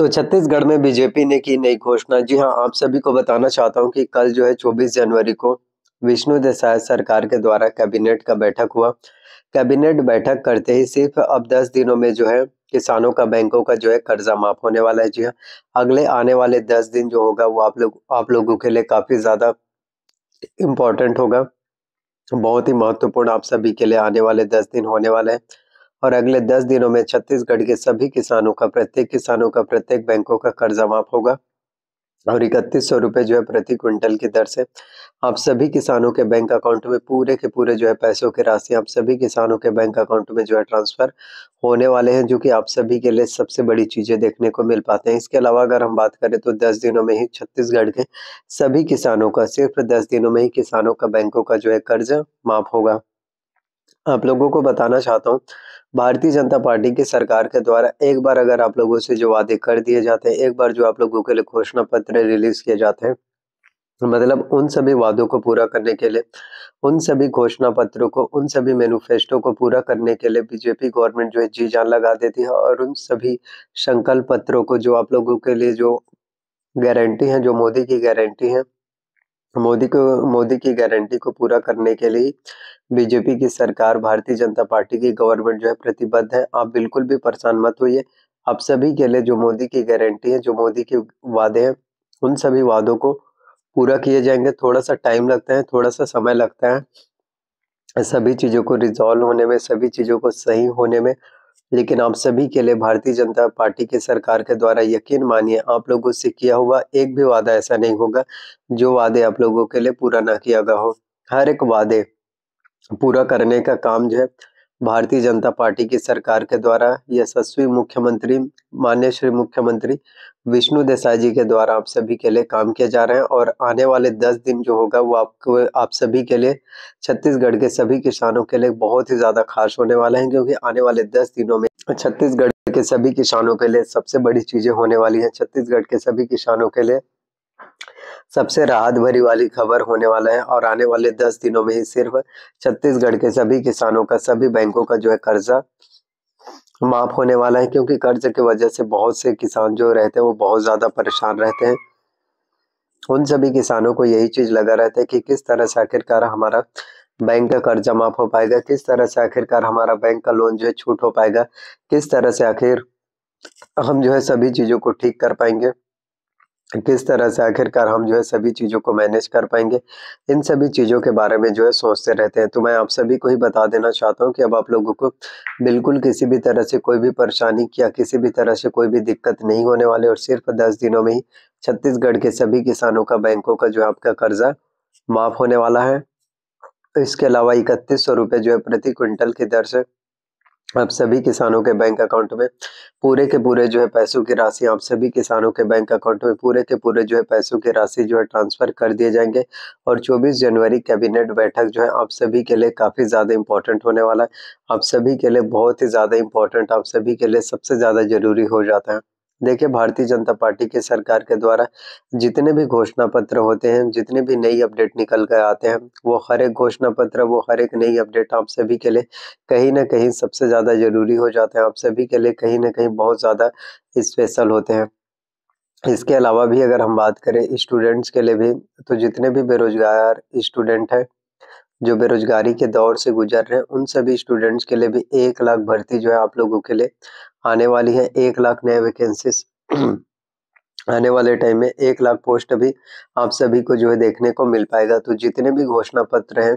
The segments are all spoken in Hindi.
तो छत्तीसगढ़ में बीजेपी ने की नई घोषणा। जी हाँ आप सभी को बताना चाहता हूँ कि कल जो है 24 जनवरी को विष्णु देसाई सरकार के द्वारा कैबिनेट का बैठक हुआ। कैबिनेट बैठक करते ही सिर्फ़ अब 10 दिनों में जो है किसानों का, बैंकों का जो है कर्जा माफ़ होने वाला है। जी हाँ अगले आने वाले 10 दिन जो होगा वो आप लोग, आप लोगों के लिए काफ़ी ज़्यादा इम्पोर्टेंट होगा। बहुत ही महत्वपूर्ण आप सभी के लिए आने वाले दस दिन होने वाले हैं। और अगले दस दिनों में छत्तीसगढ़ के सभी किसानों का, प्रत्येक किसानों का, प्रत्येक बैंकों का कर्जा माफ़ होगा। और इकतीस सौ रुपए जो है प्रति क्विंटल की दर से आप सभी किसानों के बैंक अकाउंट में पूरे के पूरे जो है पैसों की राशि आप सभी किसानों के बैंक अकाउंट में जो है ट्रांसफ़र होने वाले हैं, जो कि आप सभी के लिए सबसे बड़ी चीज़ें देखने को मिल पाते हैं। इसके अलावा अगर हम बात करें तो दस दिनों में ही छत्तीसगढ़ के सभी किसानों का, सिर्फ़ दस दिनों में ही किसानों का बैंकों का जो है कर्ज माफ़ होगा। आप लोगों को बताना चाहता हूँ भारतीय जनता पार्टी की सरकार के द्वारा एक बार अगर आप लोगों से जो वादे कर दिए जाते हैं, एक बार जो आप लोगों के लिए घोषणा पत्र रिलीज़ किए जाते हैं मतलब उन सभी वादों को पूरा करने के लिए, उन सभी घोषणा पत्रों को, उन सभी मैनिफेस्टो को पूरा करने के लिए बीजेपी गवर्नमेंट जो है जी जान लगा देती है और उन सभी संकल्प पत्रों को जो आप लोगों के लिए जो गारंटी है, जो मोदी की गारंटी है, मोदी को, मोदी की गारंटी को पूरा करने के लिए बीजेपी की सरकार, भारतीय जनता पार्टी की गवर्नमेंट जो है प्रतिबद्ध है। आप बिल्कुल भी परेशान मत होइए। आप सभी के लिए जो मोदी की गारंटी है, जो मोदी के वादे हैं, उन सभी वादों को पूरा किए जाएँगे। थोड़ा सा टाइम लगता है थोड़ा सा समय लगता है। सभी चीज़ों को रिजॉल्व होने में, सभी चीज़ों को सही होने में, लेकिन आप सभी के लिए भारतीय जनता पार्टी की सरकार के द्वारा यकीन मानिए, आप लोगों से किया हुआ एक भी वादा ऐसा नहीं होगा, जो वादे आप लोगों के लिए पूरा ना किया गया हो। हर एक वादे पूरा करने का काम जो है भारतीय जनता पार्टी की सरकार के द्वारा, यशस्वी मुख्यमंत्री मान्य श्री मुख्यमंत्री विष्णु देसाई जी के द्वारा आप सभी के लिए काम किया जा रहे हैं और आने वाले दस दिन जो होगा वो आपको, आप सभी के लिए, छत्तीसगढ़ के सभी किसानों के लिए बहुत ही ज़्यादा खास होने वाला है क्योंकि आने वाले दस दिनों में छत्तीसगढ़ के सभी किसानों के लिए सबसे बड़ी चीज़ें होने वाली है। छत्तीसगढ़ के सभी किसानों के लिए सबसे राहत भरी वाली खबर होने वाला है और आने वाले दस दिनों में ही सिर्फ़ छत्तीसगढ़ के सभी किसानों का, सभी बैंकों का जो है कर्जा माफ़ होने वाला है क्योंकि कर्ज की वजह से बहुत से किसान जो रहते हैं वो बहुत ज़्यादा परेशान रहते हैं। उन सभी किसानों को यही चीज़ लगा रहता है कि किस तरह से आखिरकार हमारा बैंक का कर्जा माफ़ हो पाएगा, किस तरह से आखिरकार हमारा बैंक का लोन जो है छूट हो पाएगा, किस तरह से आखिर हम जो है सभी चीज़ों को ठीक कर पाएँगे। किस तरह से आखिरकार हम जो है सभी चीज़ों को मैनेज कर पाएँगे? इन सभी चीज़ों के बारे में जो है सोचते रहते हैं। तो मैं आप सभी को ही बता देना चाहता हूँ कि अब आप लोगों को बिल्कुल किसी भी तरह से कोई भी परेशानी या किसी भी तरह से कोई भी दिक्कत नहीं होने वाले और सिर्फ़ दस दिनों में ही छत्तीसगढ़ के सभी किसानों का, बैंकों का जो है आपका कर्जा माफ़ होने वाला है। इसके अलावा इकतीस सौ रुपये जो है प्रति क्विंटल की दर से आप सभी किसानों के बैंक अकाउंट में पूरे के पूरे जो है पैसों की राशि, आप सभी किसानों के बैंक अकाउंट में पूरे के पूरे जो है पैसों की राशि जो है ट्रांसफ़र कर दिए जाएँगे और 24 जनवरी कैबिनेट बैठक जो है आप सभी के लिए काफ़ी ज़्यादा इंपॉर्टेंट होने वाला है। आप सभी के लिए बहुत ही ज़्यादा इंपॉर्टेंट आप सभी के लिए सबसे ज़्यादा ज़रूरी हो जाता है। देखिए, भारतीय जनता पार्टी के सरकार के द्वारा जितने भी घोषणा पत्र होते हैं, जितने भी नई अपडेट निकल कर आते हैं, वो हर एक घोषणा पत्र, वो हर एक नई अपडेट आप सभी के लिए कहीं ना कहीं सबसे ज़्यादा ज़रूरी हो जाते हैं। आप सभी के लिए कहीं ना कहीं बहुत ज़्यादा स्पेशल होते हैं। इसके अलावा भी अगर हम बात करें स्टूडेंट्स के लिए भी तो जितने भी बेरोजगार स्टूडेंट हैं, जो बेरोजगारी के दौर से गुजर रहे हैं, उन सभी स्टूडेंट्स के लिए भी एक लाख भर्ती जो है आप लोगों के लिए आने वाली है एक लाख नए वैकेंसीज आने वाले टाइम में एक लाख पोस्ट भी आप सभी को जो है देखने को मिल पाएगा। तो जितने भी घोषणा पत्र हैं,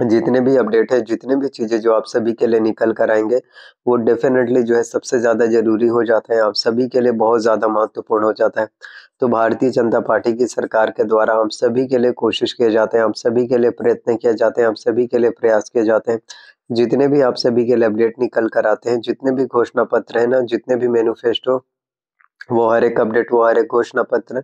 जितने भी अपडेट है, जितने भी चीज़ें जो आप सभी के लिए निकल कर आएँगे, वो डेफिनेटली जो है सबसे ज़्यादा ज़रूरी हो जाता है। आप सभी के लिए बहुत ज़्यादा महत्वपूर्ण हो जाता है। तो भारतीय जनता पार्टी की सरकार के द्वारा हम सभी के लिए कोशिश किए जाते हैं, हम सभी के लिए प्रयत्न किए जाते हैं, हम सभी के लिए प्रयास किए जाते हैं। जितने भी आप सभी के लिए अपडेट निकल कर आते हैं, जितने भी घोषणा पत्र है ना, जितने भी मैनिफेस्टो वो हर एक अपडेट वो हर एक घोषणा पत्र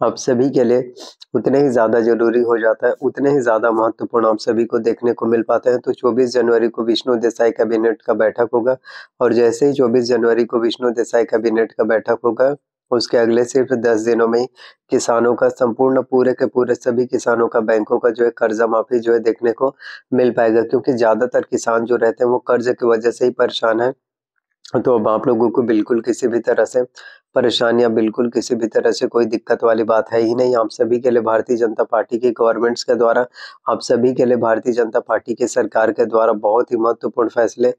आप सभी के लिए उतने ही ज़्यादा ज़रूरी हो जाता है, उतने ही ज़्यादा महत्वपूर्ण आप सभी को देखने को मिल पाते हैं। तो 24 जनवरी को विष्णु देसाई कैबिनेट का बैठक होगा और जैसे ही 24 जनवरी को विष्णु देसाई कैबिनेट का बैठक होगा उसके अगले सिर्फ़ दस दिनों में किसानों का संपूर्ण पूरे के पूरे सभी किसानों का बैंकों का जो है कर्जा माफ़ी जो है देखने को मिल पाएगा, क्योंकि ज़्यादातर किसान जो रहते हैं वो कर्ज की वजह से ही परेशान है। तो अब आप लोगों को बिल्कुल किसी भी तरह से परेशानियाँ बिल्कुल किसी भी तरह से कोई दिक्कत वाली बात है ही नहीं। आप सभी के लिए भारतीय जनता पार्टी की गवर्नमेंट्स के द्वारा, आप सभी के लिए भारतीय जनता पार्टी की सरकार के द्वारा बहुत ही महत्वपूर्ण फैसले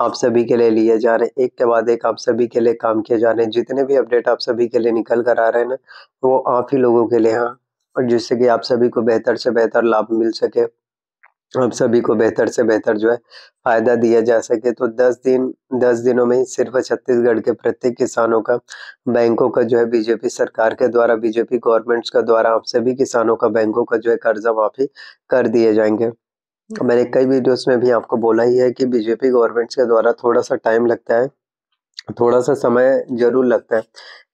आप सभी के लिए लिए जा रहे हैं। एक के बाद एक आप सभी के लिए काम किए जा रहे हैं। जितने भी अपडेट आप सभी के लिए निकल कर आ रहे हैं ना, वो आप ही लोगों के लिए हाँ। और जिससे कि आप सभी को बेहतर से बेहतर लाभ मिल सके, आप सभी को बेहतर से बेहतर जो है फ़ायदा दिया जा सके। तो 10 दिन 10 दिनों में सिर्फ़ छत्तीसगढ़ के प्रत्येक किसानों का, बैंकों का जो है, बीजेपी सरकार के द्वारा, बीजेपी गवर्नमेंट्स का द्वारा, आप सभी किसानों का, बैंकों का जो है कर्जा माफ़ी कर दिए जाएँगे। मैंने कई वीडियोस में भी आपको बोला ही है कि बीजेपी गवर्नमेंट्स के द्वारा थोड़ा सा टाइम लगता है थोड़ा सा समय ज़रूर लगता है,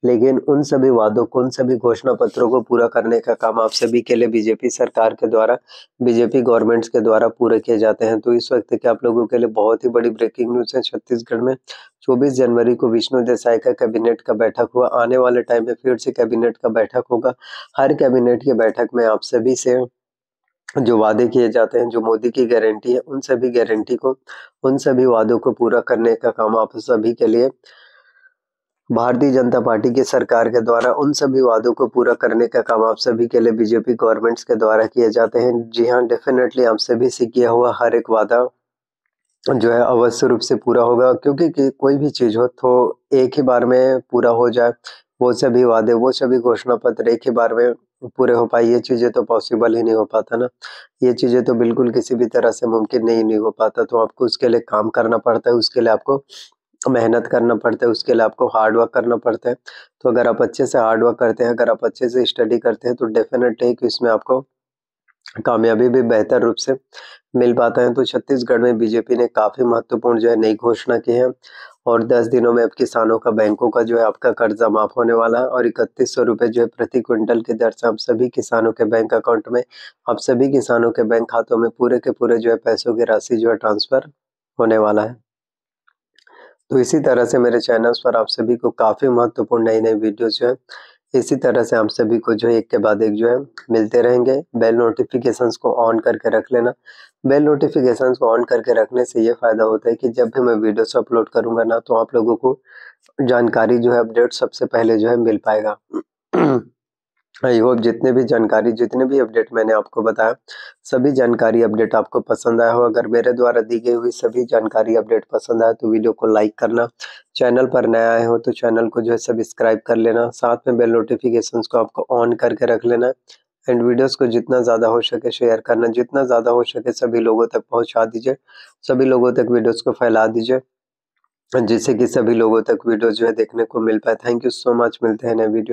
लेकिन उन सभी वादों को, उन सभी घोषणा पत्रों को पूरा करने का काम आप सभी के लिए बीजेपी सरकार के द्वारा बीजेपी गवर्नमेंट्स के द्वारा पूरे किए जाते हैं। तो इस वक्त के आप लोगों के लिए बहुत ही बड़ी ब्रेकिंग न्यूज़ है छत्तीसगढ़ में। 24 जनवरी को विष्णु देसाई का कैबिनेट का बैठक हुआ। आने वाले टाइम में फिर से कैबिनेट का बैठक होगा। हर कैबिनेट की बैठक में आप सभी से जो वादे किए जाते हैं, जो मोदी की गारंटी है, उन सभी गारंटी को, उन सभी वादों को पूरा करने का काम आप सभी के लिए, भारतीय जनता पार्टी की सरकार के द्वारा, उन सभी वादों को पूरा करने का काम आप सभी के लिए बीजेपी गवर्नमेंट्स के द्वारा किए जाते हैं। जी हाँ डेफिनेटली आप सभी से किया हुआ हर एक वादा जो है अवश्य रूप से पूरा होगा, क्योंकि कोई भी चीज़ हो तो एक ही बार में पूरा हो जाए, वो सभी वादे, वो सभी घोषणा पत्र एक ही बार में पूरे हो पाए, ये चीज़ें तो पॉसिबल ही नहीं हो पाता ना। ये चीज़ें तो बिल्कुल किसी भी तरह से मुमकिन नहीं नहीं हो पाता तो आपको उसके लिए काम करना पड़ता है, उसके लिए आपको मेहनत करना पड़ता है, उसके लिए आपको हार्ड वर्क करना पड़ता है। तो अगर आप अच्छे से हार्ड वर्क करते हैं, अगर आप अच्छे से स्टडी करते हैं तो डेफिनेटली कि इसमें आपको कामयाबी भी बेहतर रूप से मिल पाता है। तो छत्तीसगढ़ में बीजेपी ने काफ़ी महत्वपूर्ण जो है नई घोषणा की है। और 10 दिनों में अब किसानों का बैंकों का जो है आपका कर्जा माफ़ होने वाला है और इकतीस सौ रुपए जो है प्रति क्विंटल की दर से आप सभी किसानों के बैंक अकाउंट में, आप सभी किसानों के बैंक खातों में पूरे के पूरे जो है पैसों की राशि जो है ट्रांसफ़र होने वाला है। तो इसी तरह से मेरे चैनल्स पर आप सभी को काफ़ी महत्वपूर्ण नई नई वीडियो जो है, इसी तरह से हम सभी को जो है एक के बाद एक जो है मिलते रहेंगे। बेल नोटिफिकेशंस को ऑन करके रख लेना बेल नोटिफिकेशन को ऑन करके रखने से ये फ़ायदा होता है कि जब भी मैं वीडियोस अपलोड करूँगा ना तो आप लोगों को जानकारी जो है अपडेट सबसे पहले जो है मिल पाएगा। आई होप जितने भी जानकारी, जितने भी अपडेट मैंने आपको बताया, सभी जानकारी अपडेट आपको पसंद आया हो। अगर मेरे द्वारा दी गई हुई सभी जानकारी अपडेट पसंद आया तो वीडियो को लाइक करना। चैनल पर नया आए हो तो चैनल को जो है सब्सक्राइब कर लेना। साथ में बेल नोटिफिकेशंस को आपको ऑन करके रख लेना। एंड वीडियोस को जितना ज़्यादा हो सके शेयर करना, जितना ज़्यादा हो सके सभी लोगों तक पहुँचा दीजिए, सभी लोगों तक वीडियोस को फैला दीजिए, जिससे कि सभी लोगों तक वीडियो जो है देखने को मिल पाए। थैंक यू सो मच मिलते हैं नए वीडियो